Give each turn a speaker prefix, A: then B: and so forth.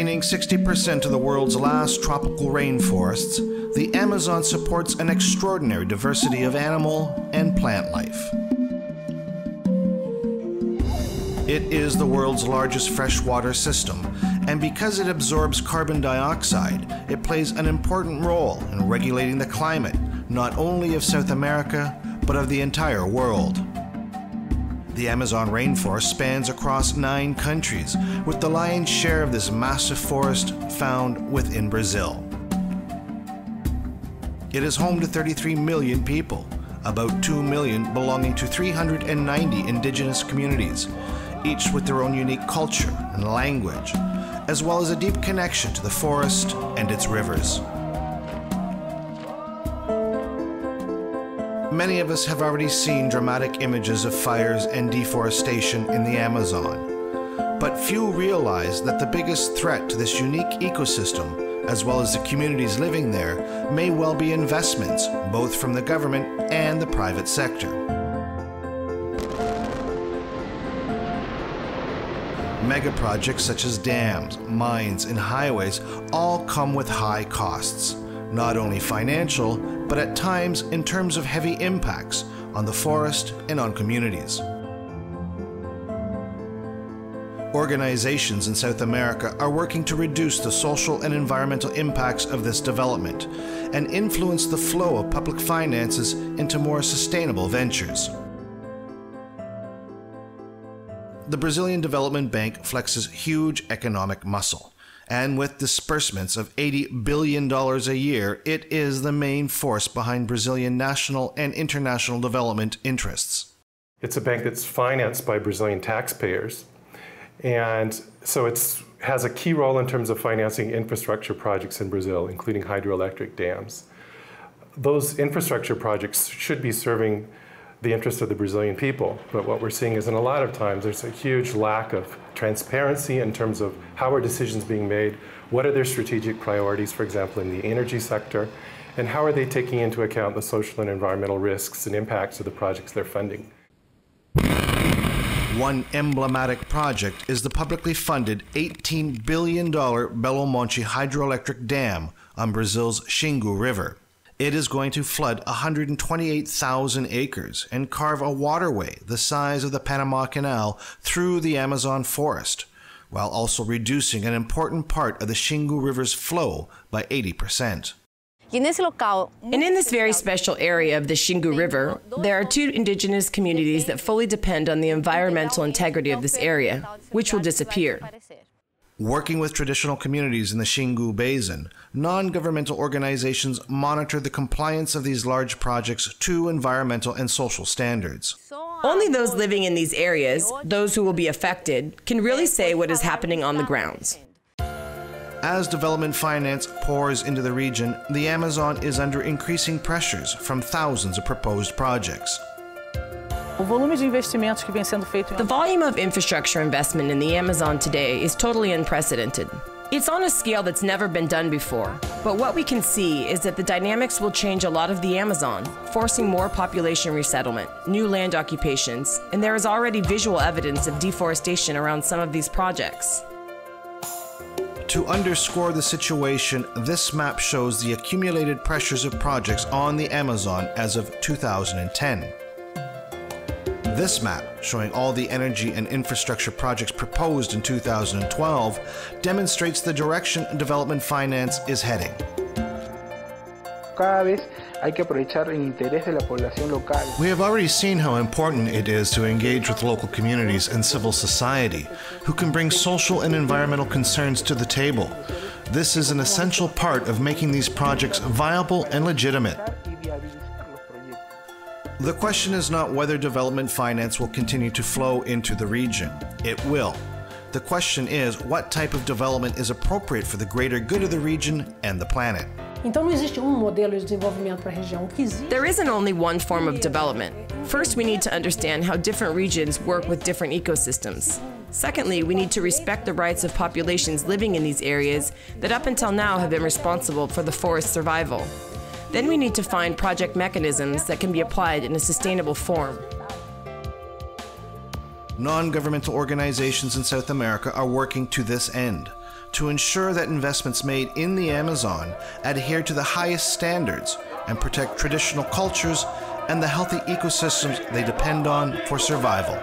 A: Containing 60% of the world's last tropical rainforests, the Amazon supports an extraordinary diversity of animal and plant life. It is the world's largest freshwater system, and because it absorbs carbon dioxide, it plays an important role in regulating the climate, not only of South America, but of the entire world. The Amazon rainforest spans across nine countries, with the lion's share of this massive forest found within Brazil. It is home to 33 million people, about 2 million belonging to 390 indigenous communities, each with their own unique culture and language, as well as a deep connection to the forest and its rivers. Many of us have already seen dramatic images of fires and deforestation in the Amazon. But few realize that the biggest threat to this unique ecosystem, as well as the communities living there, may well be investments, both from the government and the private sector. Mega projects such as dams, mines, and highways all come with high costs not only financial, but at times in terms of heavy impacts on the forest and on communities. Organizations in South America are working to reduce the social and environmental impacts of this development and influence the flow of public finances into more sustainable ventures. The Brazilian Development Bank flexes huge economic muscle and with disbursements of $80 billion a year, it is the main force behind Brazilian national and international development interests.
B: It's a bank that's financed by Brazilian taxpayers. And so it has a key role in terms of financing infrastructure projects in Brazil, including hydroelectric dams. Those infrastructure projects should be serving the interests of the Brazilian people. But what we're seeing is in a lot of times there's a huge lack of transparency in terms of how are decisions being made, what are their strategic priorities, for example, in the energy sector, and how are they taking into account the social and environmental risks and impacts of the projects they're funding.
A: One emblematic project is the publicly funded $18 billion Belo Monte hydroelectric dam on Brazil's Xingu River. It is going to flood 128,000 acres and carve a waterway the size of the Panama Canal through the Amazon forest, while also reducing an important part of the Xingu River's flow by 80%.
C: And in this very special area of the Xingu River, there are two indigenous communities that fully depend on the environmental integrity of this area, which will disappear.
A: Working with traditional communities in the Xingu Basin, non governmental organizations monitor the compliance of these large projects to environmental and social standards.
C: Only those living in these areas, those who will be affected, can really say what is happening on the grounds.
A: As development finance pours into the region, the Amazon is under increasing pressures from thousands of proposed projects.
C: The volume of infrastructure investment in the Amazon today is totally unprecedented. It's on a scale that's never been done before, but what we can see is that the dynamics will change a lot of the Amazon, forcing more population resettlement, new land occupations, and there is already visual evidence of deforestation around some of these projects.
A: To underscore the situation, this map shows the accumulated pressures of projects on the Amazon as of 2010. This map, showing all the energy and infrastructure projects proposed in 2012, demonstrates the direction development finance is heading. We have already seen how important it is to engage with local communities and civil society, who can bring social and environmental concerns to the table. This is an essential part of making these projects viable and legitimate. The question is not whether development finance will continue to flow into the region. It will. The question is what type of development is appropriate for the greater good of the region and the planet.
C: There isn't only one form of development. First, we need to understand how different regions work with different ecosystems. Secondly, we need to respect the rights of populations living in these areas that up until now have been responsible for the forest's survival. Then we need to find project mechanisms that can be applied in a sustainable form.
A: Non governmental organizations in South America are working to this end. to ensure that investments made in the Amazon adhere to the highest standards and protect traditional cultures and the healthy ecosystems they depend on for survival.